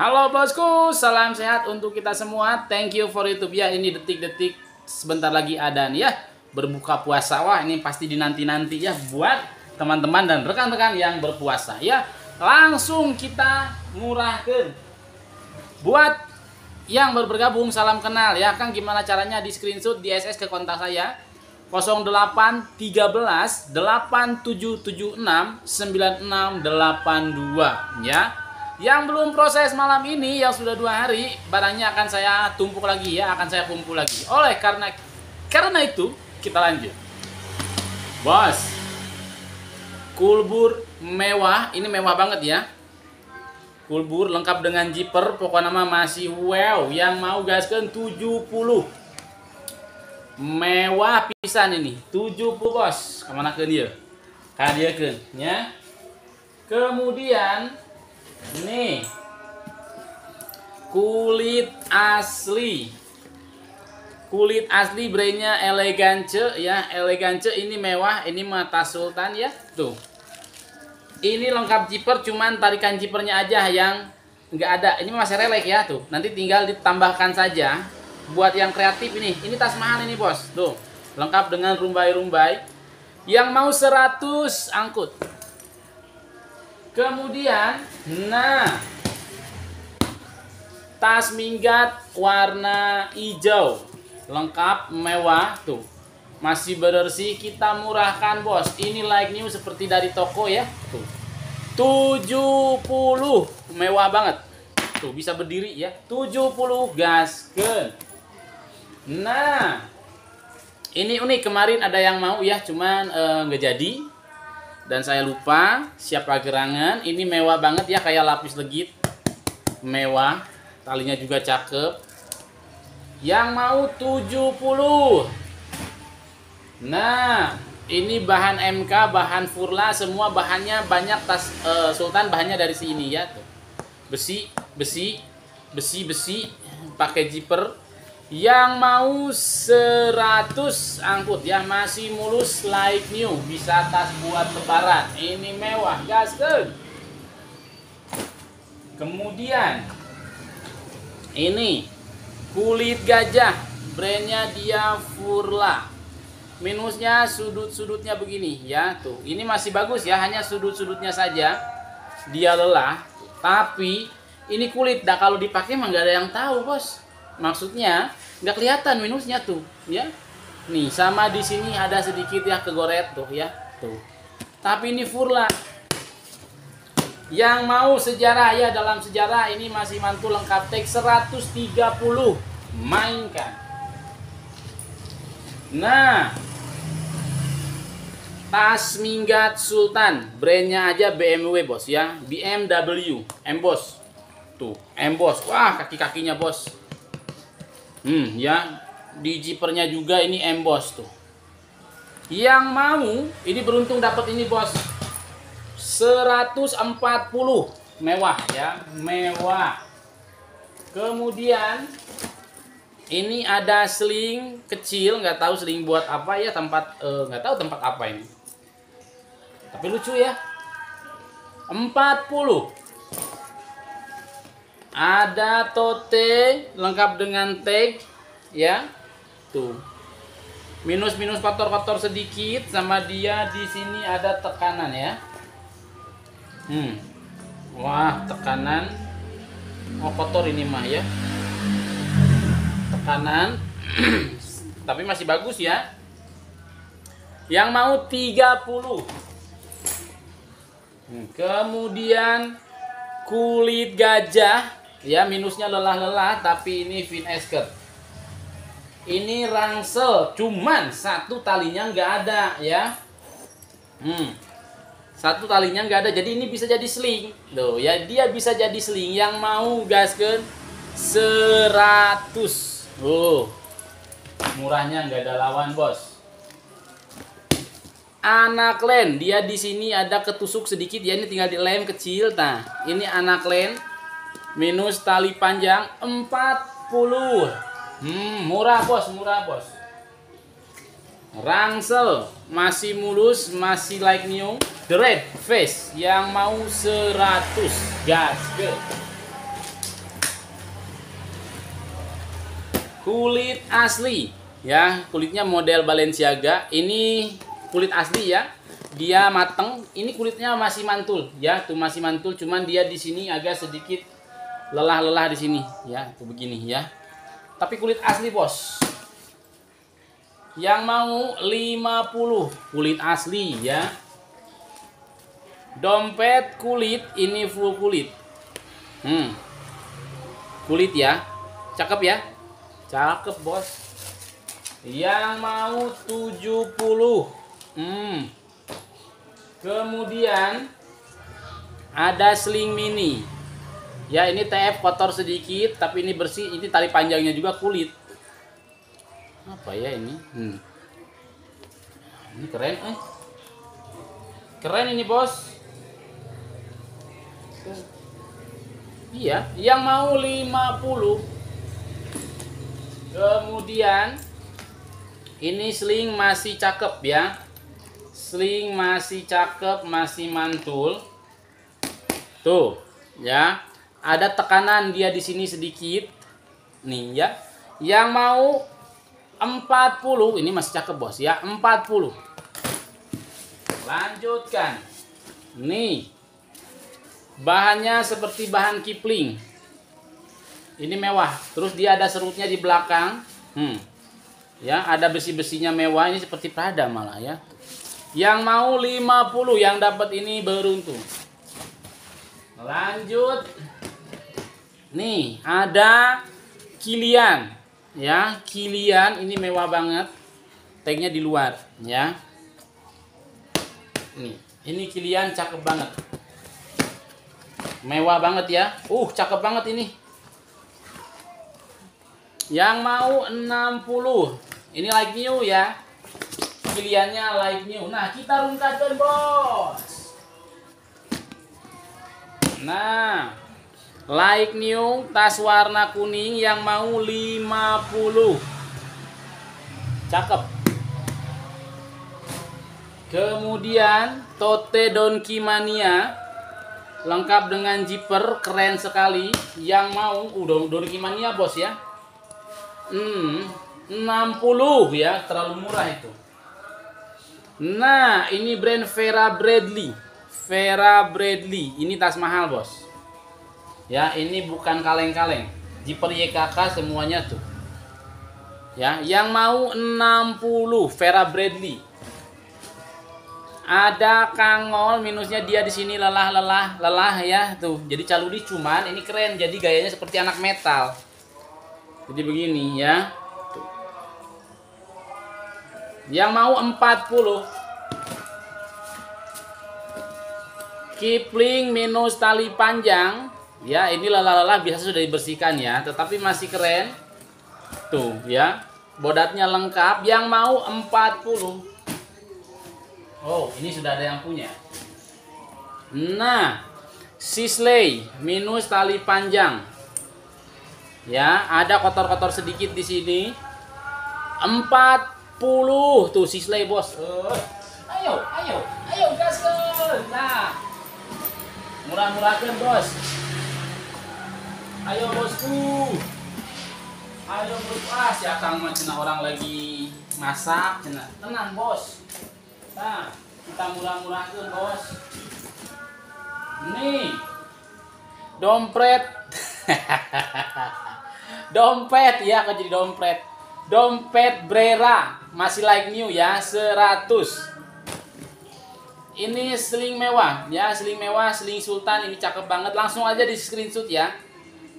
Halo bosku, salam sehat untuk kita semua. Thank you for YouTube ya. Ini detik-detik sebentar lagi ada nih ya berbuka puasa. Wah, ini pasti dinanti-nanti ya buat teman-teman dan rekan-rekan yang berpuasa ya. Langsung kita murahkan. Buat yang baru bergabung, salam kenal ya. Kang gimana caranya di screenshot di SS ke kontak saya 0813 8776 9682 ya. Yang belum proses malam ini yang sudah dua hari barangnya akan saya tumpuk lagi ya, akan saya kumpul lagi. Oleh karena karena itu kita lanjut. Bos. Kulbur mewah, ini mewah banget ya. Kulbur lengkap dengan zipper, pokoknya nama masih wow yang mau gaskan 70. Mewah pisan ini, 70 bos. Ke mana ke dia? Kadia ke, ya. Kemudian Nih. Kulit asli. Kulit asli brandnya Elegance ya. Elegance ini mewah, ini mata sultan ya. Tuh. Ini lengkap zipper cuman tarikan zippernya aja yang nggak ada. Ini masih relek ya tuh. Nanti tinggal ditambahkan saja. Buat yang kreatif ini, ini tas mahal ini bos. Tuh, lengkap dengan rumbai-rumbai. Yang mau 100 angkut. Kemudian, nah, tas minggat warna hijau, lengkap, mewah, tuh, masih bersih, kita murahkan bos. Ini like new seperti dari toko ya, tuh, 70, mewah banget, tuh bisa berdiri ya, 70 gasken. Nah, ini unik. Kemarin ada yang mau ya, cuman eh, nggak eh, jadi dan saya lupa siapa gerangan ini mewah banget ya kayak lapis legit. Mewah. Talinya juga cakep. Yang mau 70 nah ini bahan MK bahan Furla. Semua bahannya banyak tas uh, Sultan bahannya dari sini ya. Besi besi besi besi pakai zipper yang mau 100 angkut ya masih mulus like new bisa tas buat lebaran. Ini mewah gasken kemudian ini kulit gajah brandnya dia Furla. Minusnya sudut-sudutnya begini ya tuh. Ini masih bagus ya hanya sudut-sudutnya saja. Dia lelah tapi ini kulit dah kalau dipakai mah gak ada yang tahu bos maksudnya nggak kelihatan minusnya tuh ya. Nih sama di sini ada sedikit ya kegoret tuh ya. Tuh. Tapi ini furla. Yang mau sejarah ya dalam sejarah ini masih mantul lengkap. Teks 130 mainkan. Nah. Tas minggat sultan. Brandnya aja BMW bos ya. BMW emboss tuh emboss wah kaki kakinya bos Hmm, ya di jipernya juga ini emboss tuh. Yang mau ini beruntung dapat ini bos. 140 mewah ya, mewah. Kemudian ini ada sling kecil, nggak tahu sling buat apa ya, tempat eh, nggak tahu tempat apa ini. Tapi lucu ya. 40 ada tote lengkap dengan tag ya. Tuh. Minus minus kotor kotor sedikit sama dia di sini ada tekanan ya. Hmm. Wah tekanan. Oh kotor ini mah ya. Tekanan. Tapi masih bagus ya. Yang mau 30 hmm, kemudian kulit gajah ya minusnya lelah-lelah tapi ini fin esket. Ini rangsel cuman satu talinya nggak ada ya. Hmm. Satu talinya nggak ada jadi ini bisa jadi sling loh ya dia bisa jadi sling yang mau gaskan 100 oh murahnya nggak ada lawan bos. Anak len dia di sini ada ketusuk sedikit. Ya ini tinggal dilem kecil nah ini anak len minus tali panjang 40 hmm, murah bos murah bos. Rangsel masih mulus masih like new. The red face yang mau 100 gas ke. Kulit asli ya kulitnya model Balenciaga. Ini kulit asli ya. Dia mateng ini kulitnya masih mantul ya tuh masih mantul cuman dia di sini agak sedikit lelah-lelah di sini. Ya tuh begini ya. Tapi kulit asli bos. Yang mau 50 kulit asli ya. Dompet kulit ini full kulit. Hmm. Kulit ya. Cakep ya. Cakep bos. Yang mau 70 hmm. Kemudian ada sling mini. Ya ini TF kotor sedikit, tapi ini bersih. Ini tali panjangnya juga kulit. Apa ya ini? Hmm. Ini keren, eh. Keren ini bos. Iya, yang mau 50. Kemudian ini sling masih cakep ya sling masih cakep masih mantul tuh ya ada tekanan dia di sini sedikit. Nih ya. Yang mau 40 ini masih cakep bos ya. 40 lanjutkan. Nih. Bahannya seperti bahan kipling. Ini mewah. Terus dia ada serutnya di belakang. Hmm. ya ada besi-besinya mewah. Ini seperti Prada malah ya. Yang mau 50 yang dapat ini beruntung. Lanjut. Nih, ada Kilian. Ya, Kilian ini mewah banget. Tagnya di luar, ya. Nih, ini Kilian cakep banget. Mewah banget ya. Uh, cakep banget ini. Yang mau 60. Ini like new ya pilihannya like new. Nah, kita rungkatkan, Bos. Nah, like new tas warna kuning yang mau 50. Cakep. Kemudian Tote Donkey Mania lengkap dengan zipper keren sekali yang mau udah Donkey Mania bos ya hmm 60 ya terlalu murah itu Nah, ini brand Vera Bradley. Vera Bradley. Ini tas mahal, Bos. Ya, ini bukan kaleng-kaleng. Zipper YKK semuanya tuh. Ya, yang mau 60 Vera Bradley. Ada kangol minusnya dia di sini lelah-lelah, lelah ya tuh. Jadi caludi cuman ini keren. Jadi gayanya seperti anak metal. Jadi begini ya. Yang mau 40. Kipling minus tali panjang. Ya, ini lelah-lelah biasa sudah dibersihkan ya, tetapi masih keren. Tuh, ya. Bodatnya lengkap. Yang mau 40. Oh, ini sudah ada yang punya. Nah, Sisley minus tali panjang. Ya, ada kotor-kotor sedikit di sini. 40 Tuh Sisley, Bos. Ayo, ayo, ayo gaskan. Nah. Murah-murahkan, Bos. Ayo, Bosku. Ayo, Bos. Ah, si Akang mah orang lagi masak, cina. Tenang, Bos. Nah, kita murah-murahkan, Bos. Nih. Dompet. dompet ya, kok jadi dompet dompet Brera masih like new ya 100 ini sling mewah ya sling mewah sling sultan ini cakep banget langsung aja di screenshot ya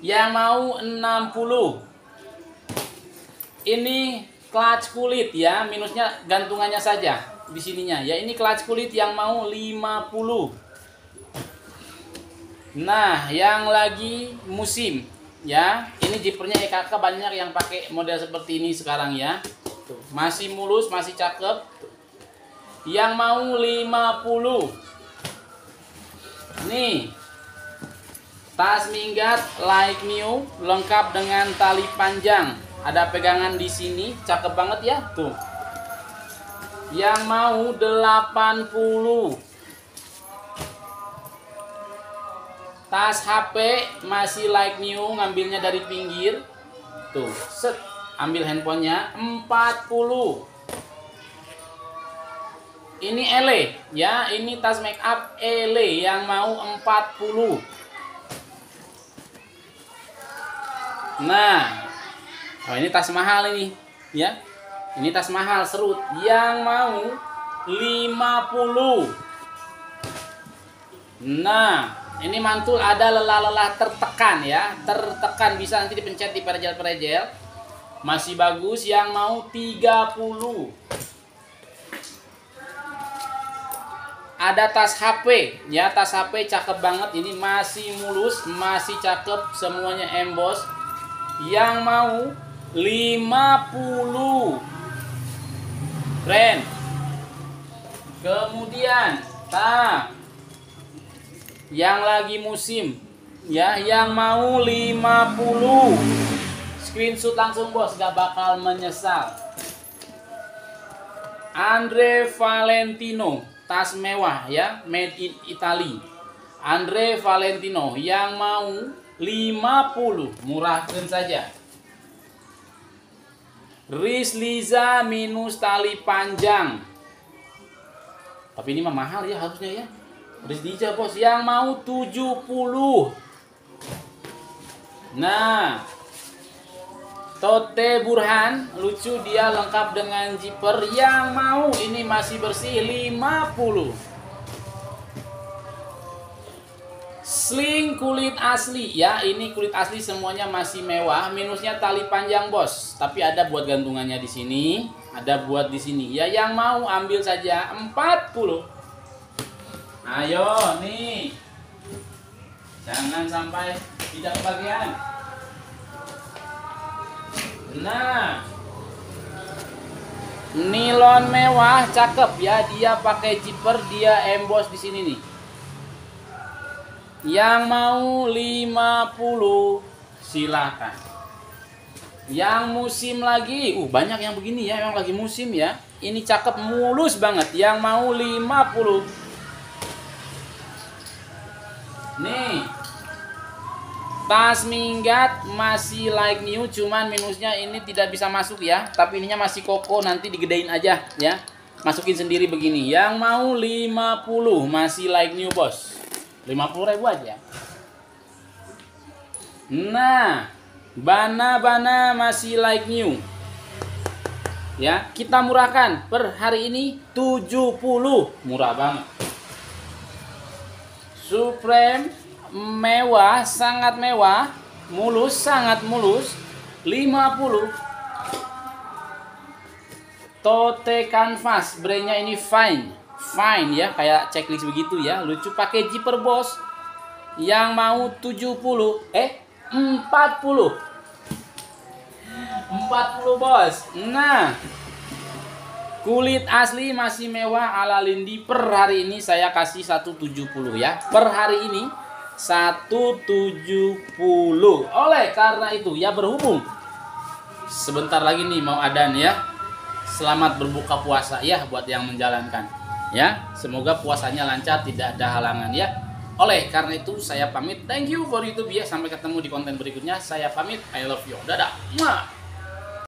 yang mau 60 ini clutch kulit ya minusnya gantungannya saja di sininya. Ya ini clutch kulit yang mau 50 nah yang lagi musim ya ini jipernya EKK banyak yang pakai model seperti ini sekarang ya. Masih mulus masih cakep. Yang mau 50 nih tas minggat like new lengkap dengan tali panjang. Ada pegangan di sini cakep banget ya. Tuh. Yang mau 80 tas HP masih like new ngambilnya dari pinggir. Tuh set. Ambil handphonenya 40 ini ele ya. Ini tas make up ele yang mau 40 nah oh ini tas mahal ini ya. Ini tas mahal serut. Yang mau 50 nah ini mantul ada lelah-lelah tertekan ya. Tertekan bisa nanti dipencet di perejel-perejel masih bagus yang mau 30 ada tas HP ya. Tas HP cakep banget. Ini masih mulus masih cakep semuanya emboss yang mau 50 keren kemudian nah yang lagi musim. Ya yang mau 50 screenshot langsung bos. Gak bakal menyesal. Andre Valentino. Tas mewah ya. Made in Italy. Andre Valentino. Yang mau 50 murahkan saja. Riz Liza minus tali panjang. Tapi ini mah mahal ya harusnya ya. Riz Liza bos yang mau 70 nah Tote Burhan lucu dia lengkap dengan zipper. Yang mau ini masih bersih 50 Sling kulit asli. Ya ini kulit asli semuanya masih mewah. Minusnya tali panjang bos. Tapi ada buat gantungannya di sini. Ada buat di sini. Ya yang mau ambil saja. 40 ayo nih. Jangan sampai tidak kebagian. Nah, nilon mewah cakep. Ya dia pakai zipper dia emboss di sini nih yang mau 50 silakan yang musim lagi uh banyak yang begini ya yang lagi musim ya ini cakep mulus banget yang mau 50 nih Tas minggat masih like new cuman minusnya ini tidak bisa masuk ya. Tapi ininya masih koko nanti digedein aja ya. Masukin sendiri begini. Yang mau 50 masih like new bos. 50 ribu aja. Nah, bana-bana masih like new. Ya, kita murahkan per hari ini 70. Murah banget. Supreme mewah, sangat mewah, mulus, sangat mulus, 50. Tote Canvas, brandnya ini fine. Fine ya, kayak checklist begitu ya. Lucu pakai zipper bos. Yang mau 70, eh 40. 40 bos. Nah, Kulit asli masih mewah ala Lindi per hari ini saya kasih 170 ya. Per hari ini 170 oleh karena itu ya berhubung sebentar lagi nih mau adan ya selamat berbuka puasa ya buat yang menjalankan ya semoga puasanya lancar tidak ada halangan ya. Oleh karena itu saya pamit. Thank you for youtube ya. Sampai ketemu di konten berikutnya. Saya pamit. I love you. Dadah. Mwah.